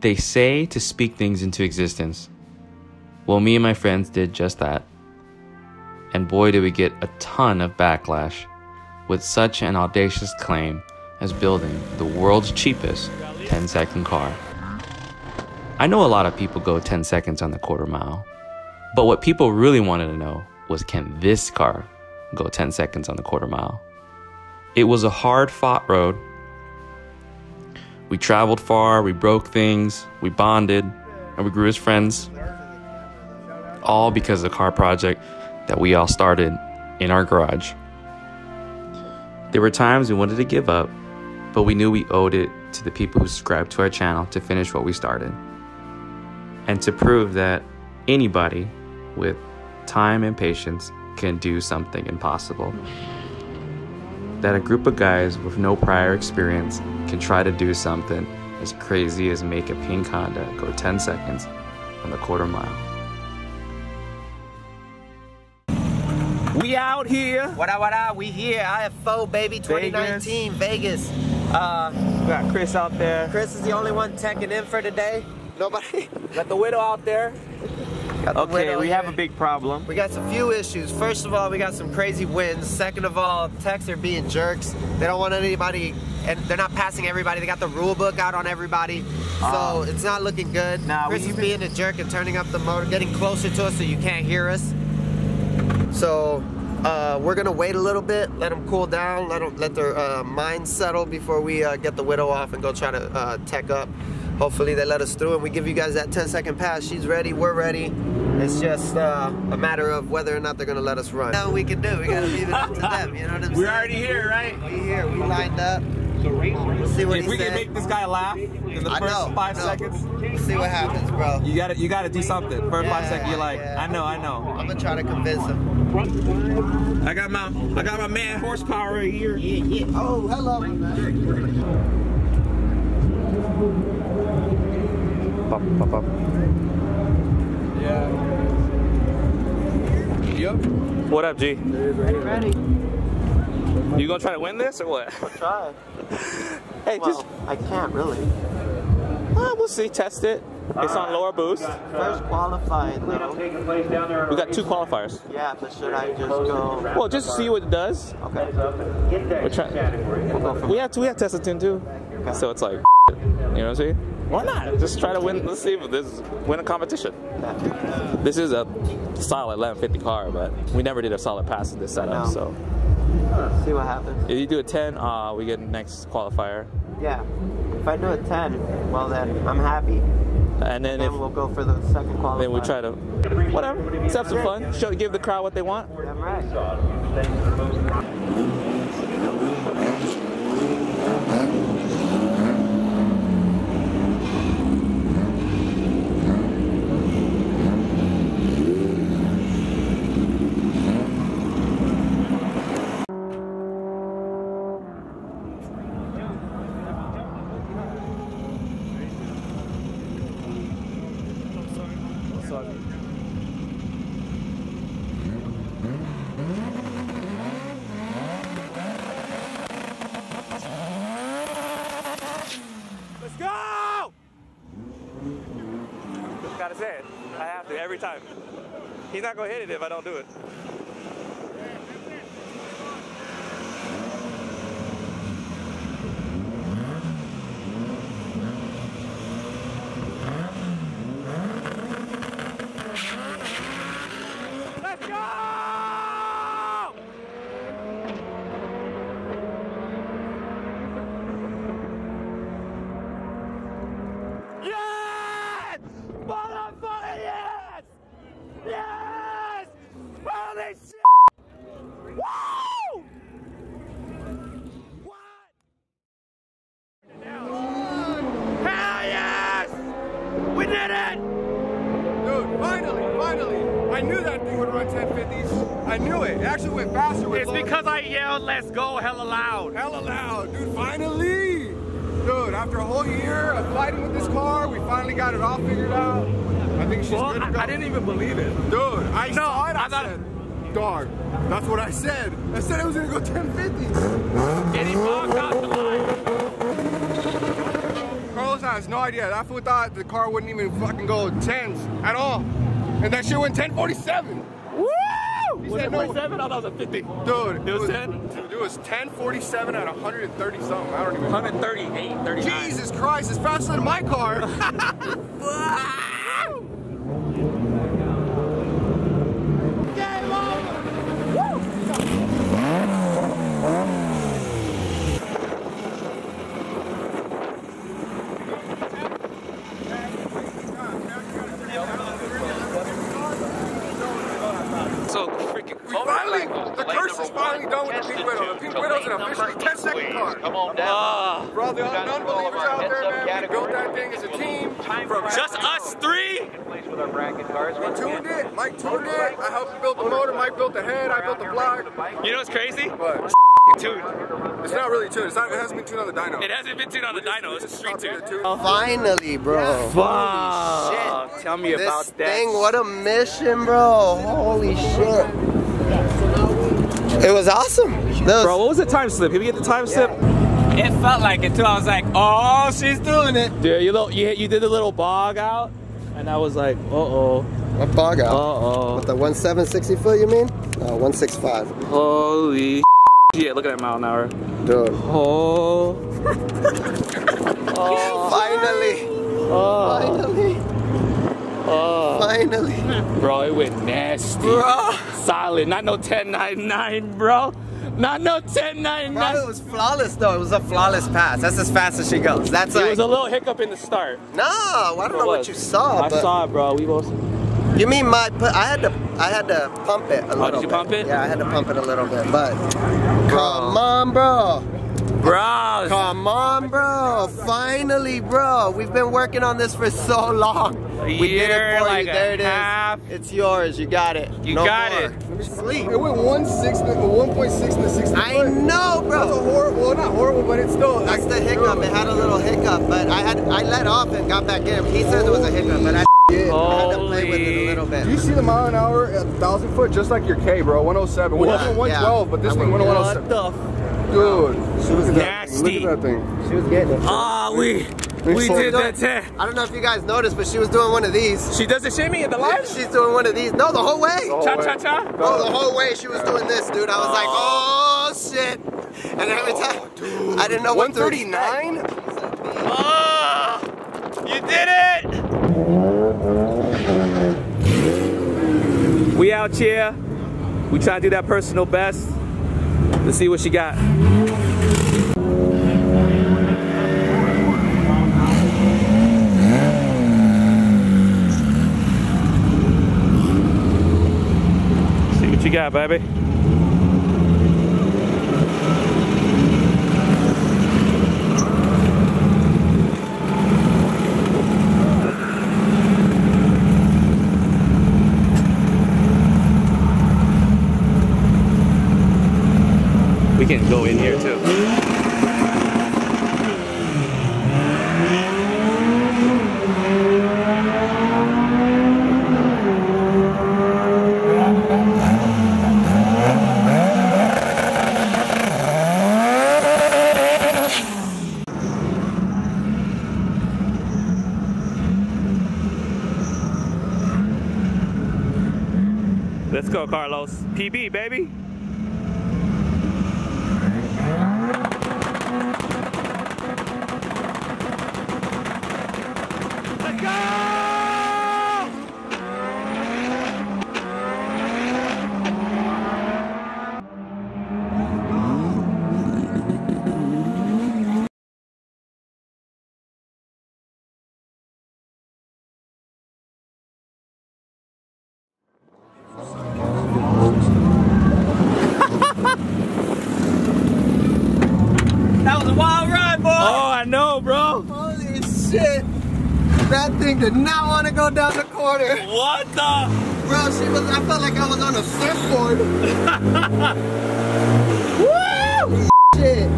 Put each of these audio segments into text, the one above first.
They say to speak things into existence. Well, me and my friends did just that. And boy, did we get a ton of backlash with such an audacious claim as building the world's cheapest 10 second car. I know a lot of people go 10 seconds on the quarter mile, but what people really wanted to know was can this car go 10 seconds on the quarter mile? It was a hard fought road. We traveled far, we broke things, we bonded, and we grew as friends. All because of the car project that we all started in our garage. There were times we wanted to give up, but we knew we owed it to the people who subscribed to our channel to finish what we started. And to prove that anybody with time and patience can do something impossible. That a group of guys with no prior experience can try to do something as crazy as make a pink Honda go 10 seconds on the quarter mile. We out here. What up, what up? We here. IFO, baby, 2019, Vegas. Uh, we got Chris out there. Chris is the only one teching in for today. Nobody. Got the widow out there. Okay, we have a big problem. We got some few issues. First of all, we got some crazy winds. Second of all, techs are being jerks. They don't want anybody, and they're not passing everybody. They got the rule book out on everybody, so it's not looking good. nah, Chris is being a jerk and turning up the motor, getting closer to us so you can't hear us. So uh, we're gonna wait a little bit, let them cool down, let them let their uh, minds settle before we uh, get the widow off and go try to uh, tech up. Hopefully they let us through and we give you guys that 10 second pass. She's ready, we're ready. It's just uh, a matter of whether or not they're gonna let us run. Now we can do. We gotta leave it up to them. You know what I'm saying? We're already here, right? We here. We lined up. We'll see what If we can make this guy laugh in the I first know, five know. seconds, We'll see what happens, bro. you gotta you gotta do something. First five seconds, you're like, yeah. I know, I know. I'm gonna try to convince him. I got my I got my man horsepower right here. Yeah, yeah. Oh, hello. Pop, pop, pop. Yep. What up, G? Ready? You gonna try to win this or what? Try. Hey, just I can't really. uh, we'll see. Test it. It's on lower boost. First qualifying though. We got two qualifiers. Yeah, but should I just go? Well, just see what it does. Okay. We're trying. We'll go from We have to. We have to test it too. So it's like, you know what I'm saying? Why not? Just try to win. Let's see if this win a competition. This is a solid 1150 car, but we never did a solid pass in this setup. No. So See what happens. if you do a 10, uh, we get the next qualifier, Yeah. If I do a 10, well then I'm happy. and then if Then we'll go for the second qualifier. then we try to whatever. Let's have some fun. Show, give the crowd what they want. I'm right. I have to every time. He's not gonna hit it if I don't do it. Let's go! Yes! Motherfucker, yes! Yes! Holy shit! Woo! What? Hell yes! We did it! Dude, finally, finally. I knew that thing would run 1050s. I knew it. It actually went faster I yelled, let's go, hella loud. hella loud. Dude, finally. Dude, after a whole year of fighting with this car, we finally got it all figured out. I think she's Well, good to I, go. I didn't even believe it. Dude, I No, saw it. I I'm said, Dog. That's what I said. I said it was gonna go 1050. And he out the line. Carlos has no idea. That fool thought the car wouldn't even fucking go 10s at all. And that shit went 1047. Woo! He Was said it no. 47? I thought it was a 50. Dude, It was 10? Dude, it was 1047 at 130 something. I don't even know. 138, 39. Jesus Christ, it's faster than my car. So freaking We finally, the curse is finally done with the Pink Widow. The Pink Widow's an officially 10 second car. Come on down. Ah, For all the non-believers out there, man, we built that thing as a team. From just us three? Place with our bracket cars. We tuned it. Mike tuned it. I helped build the motor. Mike built the head. I built the block. You know what's crazy? But Dude, it's not really tuned. It's not, it hasn't been tuned on the dyno. it hasn't been tuned on the dyno. It's a street tune. Finally, bro. Fuck. Tell me This about that. thing, what a mission, bro. Holy shit. It was awesome. Was- Bro, what was the time slip? Can we get the time slip? It felt like it too. I was like, oh, she's doing it. Yeah, you little, you, you did a little bog out, and I was like, uh oh, What bog out? Uh-oh. What, the 1760 foot, you mean? No, 165. Holy shit, look at that mile an hour. Dude. Oh. Finally. Oh. Finally. Oh. Finally. Bro, it went nasty. Bro. Solid. Not no 1099, bro. Not no Bro, 1099. it was flawless though. It was a flawless pass. That's as fast as she goes. That's It like was a little hiccup in the start. no. I don't know It what you saw, I but saw it, bro. We both. you mean my? But I had to. I had to pump it a little. Oh, did you bit. pump it? Yeah, I had to pump it a little bit, but come on, bro. Bro. Come on, bro. Finally, bro. We've been working on this for so long. we did it for like you. There it is. half. It's yours. You got it. You No got more. it. Let me sleep. It went 1.6 to 1.6 to 60 I foot. know, That's a bro. horrible, well not horrible, but it's still. That's the hiccup. It had a little hiccup, but I had I let off and got back in. He says it was a hiccup, but I, I had to play with it a little bit. Do you see the mile an hour at 1,000 foot? Just like your K, bro. 107. Well, Yeah, this one 112, yeah. but this I thing went went- 107. What the? Dude, look at that Nasty. Look at that thing. She was getting it. Ah, we we sold did that. Ten. I don't know if you guys noticed, but she was doing one of these. She does the shimmy in the live. She's doing one of these. No, the whole way. whole Cha way. cha cha. Oh, the whole way she was doing this, dude. I was like, oh shit. And every time, I didn't know what 139? Oh, you did it! We out here. We try to do that personal best. Let's see what she got. Got, baby. We can go in here too. Let's go, Carlos. PB, baby. Did not want to go down the corner. What the? Bro, she was, I felt like I was on a surfboard. Woo! Shit.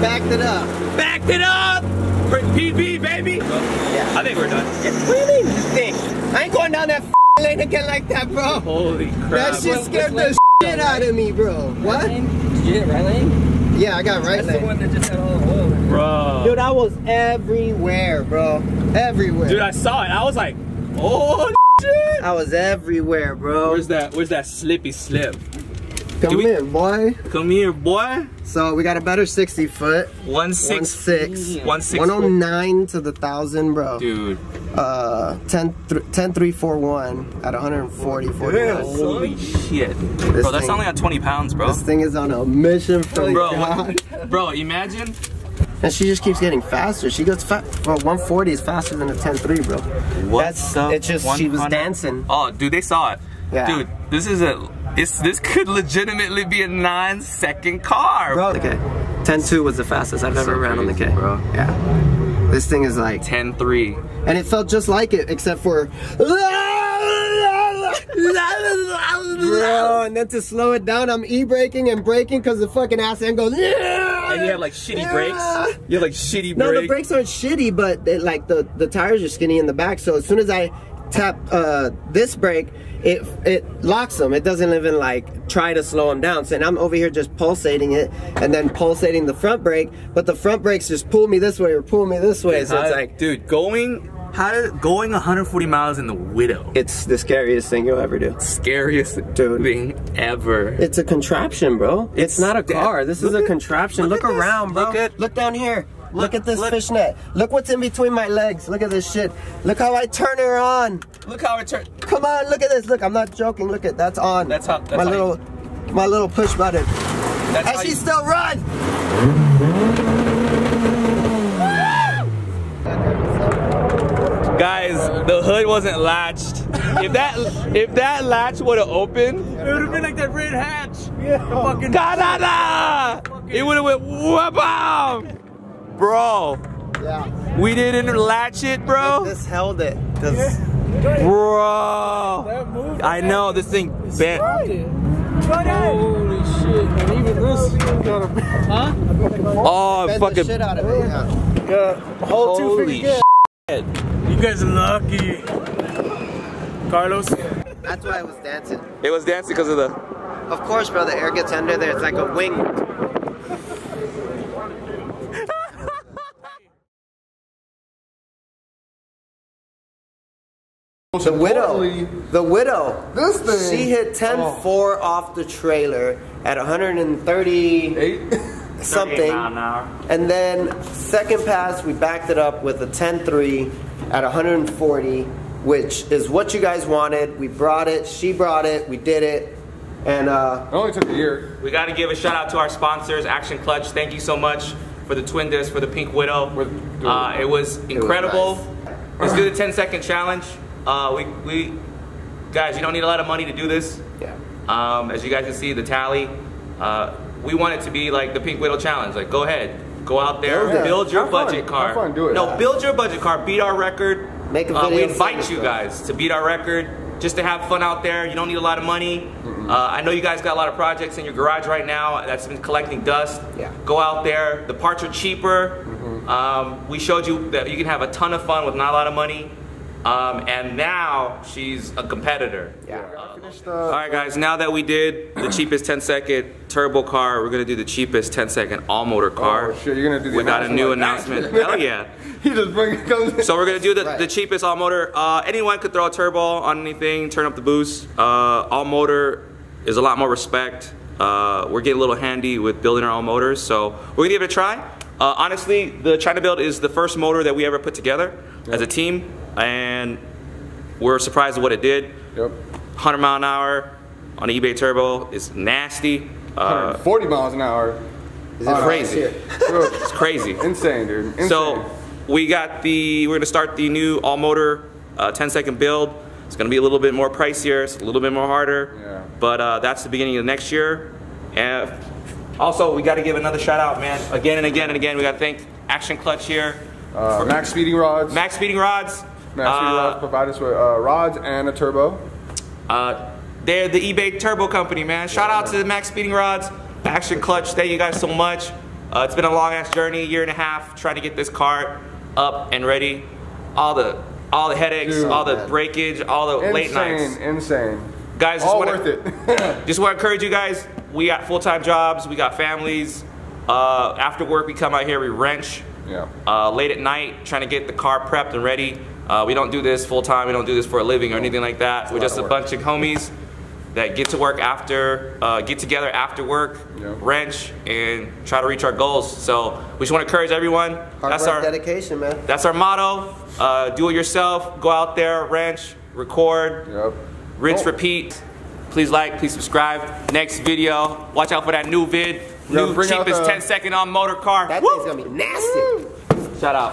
Backed it up. Backed it up! For PB, baby! Yeah. I think we're done. What do you mean, think? I ain't going down that lane again like that, bro. Holy crap. That shit scared the Get out of me, bro. What? Did you hit right lane? Yeah, I got right That's the lane. one that just had all the oil in it. Bro. Dude, I was everywhere, bro. Everywhere. Dude, I saw it. I was like, oh shit. I was everywhere, bro. Where's that? Where's that slippy slip? Come we- here, boy. Come here, boy. So we got a better 60 foot. One One six. six. One six. 109 to the thousand, bro. Dude. Uh, 10, th- 10 3 4 1 at 140 49. Holy shit. This Bro, that's thing- only at 20 pounds, bro. This thing is on a mission from Bro, God. bro, imagine. And she just keeps getting faster. She goes fast. Bro, 140 is faster than a 10 3, bro. What That's, the it's just, she was dancing. Oh, dude, they saw it. Yeah. Dude, this is a. It's, this could legitimately be a nine second car. Bro, okay. 10 2 was the fastest I've ever So ran on the K. bro. Yeah. This thing is like 10 3. And it felt just like it, except for. Bro, and then to slow it down, I'm e-braking and braking because the fucking ass end goes. And you have like shitty brakes. You have like shitty brakes. No, brakes. the brakes aren't shitty, but they, like the the tires are skinny in the back. So as soon as I tap uh, this brake, it it locks them. It doesn't even like try to slow them down. So and I'm over here just pulsating it and then pulsating the front brake, but the front brakes just pull me this way or pull me this way. So it's How- like dude, going how did going 140 miles in the Widow? it's the scariest thing you'll ever do. Scariest Dude. thing ever. It's a contraption, bro. It's, It's not a car. This is a at- contraption. look Look, at this. around, bro. Look at- look down here. Look, Look- at this look- fishnet. Look what's in between my legs. Look at this shit. Look how I turn her on. Look how it turned. Come on, look at this. Look, I'm not joking. Look at that's on. That's how- that's my how little, my little push button. That's And she you- still run. Guys, the hood wasn't latched. If that if that latch would have opened, It would have been like that red hatch. Yeah. Fucking. da It would have went wha Bro, Yeah. we didn't latch it, bro. This held it. This, Bro. moved. I know this thing bent. Holy shit. And even this. got a Huh? Oh, bent the oh, fucking shit out of it. Yeah. Whole two holy figure shit. You guys are lucky. Carlos. That's why I was dancing. It was dancing because of the Of course, bro. The air gets under there. It's like a wing. The widow. The widow. This thing. She hit 10-4 off the trailer at 138. Eight. something. And then second pass, we backed it up with a 10-3 at 140, which is what you guys wanted. We brought it. She brought it. We did it. And uh, It only took a year. We got to give a shout out to our sponsors, Action Clutch. Thank you so much for the twin disc, for the Pink Widow. Uh, it was incredible. Let's do the 10 second challenge. Uh, we, we, guys, you don't need a lot of money to do this. yeah. Um, as you guys can see, the tally. Uh, we want it to be like the Pink Widow challenge. Like, go ahead, go out there, Build build your Have fun. budget car. Have fun. Do it. No, build your budget car. Beat our record. Make a Uh, we invite you guys to beat our record, just to have fun out there. You don't need a lot of money. Uh, I know you guys got a lot of projects in your garage right now that's been collecting dust. Yeah. Go out there. The parts are cheaper. Um, we showed you that you can have a ton of fun with not a lot of money. Um, and now she's a competitor. Yeah. Finished, uh, All right, guys. Now that we did the cheapest 10 second turbo car, we're gonna do the cheapest 10 second all motor car. Oh shit, you're gonna do the We got a new announcement announcement. that? Hell yeah. he just bring it comes. So we're gonna do the, Right. the cheapest all motor. Uh, anyone could throw a turbo on anything, turn up the boost. Uh, all motor is a lot more respect. Uh, we're getting a little handy with building our own motors, so we're gonna give it a try. Uh, honestly, the China build is the first motor that we ever put together as a team, and we're surprised at what it did. Yep. 100 mile an hour on an eBay turbo is nasty. Uh, 140 miles an hour. Is it crazy. it's crazy. insane, dude. Insane. So we got the we're gonna start the new all motor uh, 10 second build. It's gonna be a little bit more pricier, it's a little bit more harder. Yeah. But uh, that's the beginning of next year. And also we got to give another shout out, man. Again and again and again, we got to thank Action Clutch here. uh, Maxpeedingrods. Max Speeding Rods. Max speeding Uh, rods provide us with uh, rods and a turbo. Uh, they're the eBay Turbo Company, man. Shout out to the Maxpeedingrods, Action Clutch. Thank you guys so much. Uh, it's been a long ass journey, a year and a half, trying to get this car up and ready. All the all the headaches, Dude, all the man. breakage, all the late nights. Insane, insane. guys, just All wanna, worth it. just want to encourage you guys. We got full time jobs. We got families. Uh, after work, we come out here. We wrench. yeah. uh, late at night trying to get the car prepped and ready. Uh, we don't do this full time. We don't do this for a living or anything like that. We're lot just a work. bunch of homies that get to work after, uh, get together after work, Yeah. wrench, and try to reach our goals. So we just want to encourage everyone. Hard that's work, our dedication, man. that's our motto. Uh, do it yourself. Go out there, wrench, record, Yep. rinse, Oh. repeat. Please like, please subscribe. Next video, watch out for that new vid. New cheapest the- 10 second on motor car. That Woo! thing's gonna be nasty. Shout out.